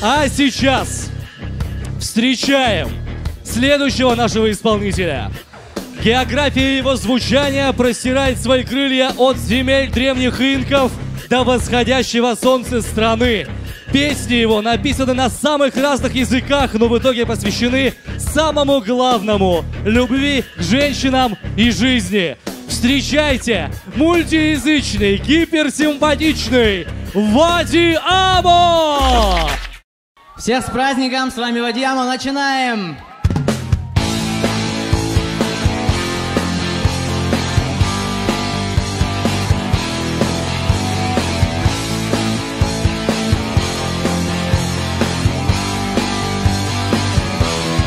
А сейчас встречаем следующего нашего исполнителя. География его звучания простирает свои крылья от земель древних инков до восходящего солнца страны. Песни его написаны на самых разных языках, но в итоге посвящены самому главному – любви к женщинам и жизни. Встречайте мультиязычный, гиперсимпатичный Вади Амо! Всех с праздником, с вами Вадиама, начинаем!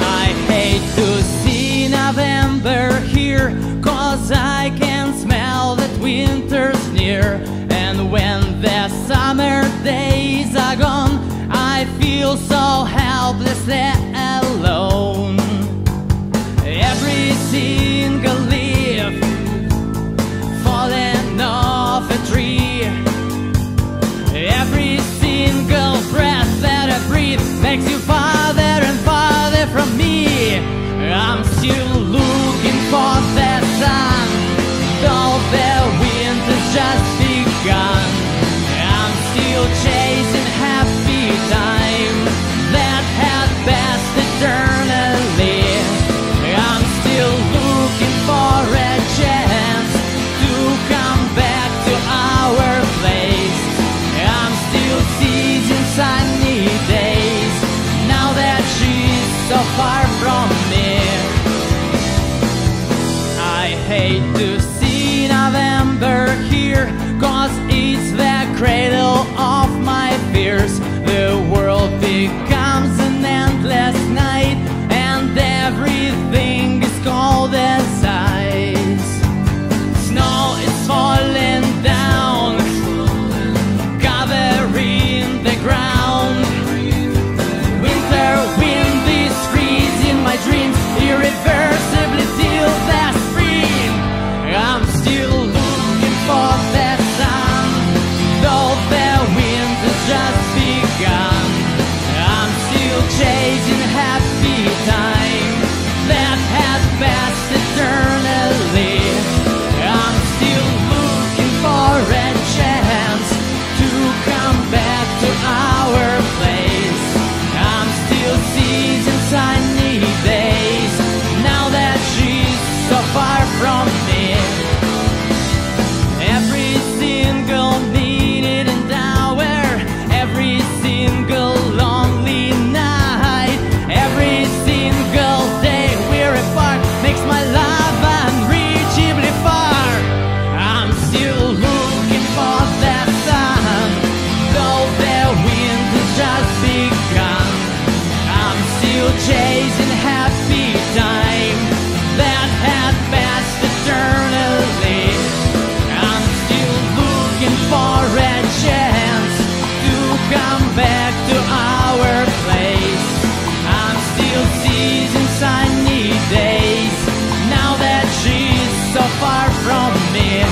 I hate to see November here Cause I can helplessly alone. Every single leaf falling off a tree. Every single breath that I breathe makes you farther and farther from me. I'm still looking for that sun, though the winter's just Hate to see November here, cause it's the cradle chasing happy time that has passed eternally. I'm still looking for a chance to come back to our place. I'm still seizing sunny days now that she's so far from me. I'm still chasing happy time that had passed eternally. I'm still looking for a chance to come back to our place. I'm still seizing sunny days now that she's so far from me.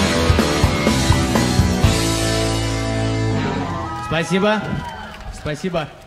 Спасибо. Спасибо.